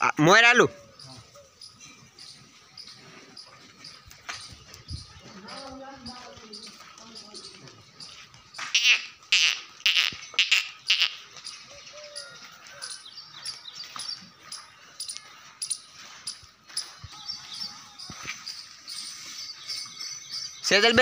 Ah, muéralo. Se del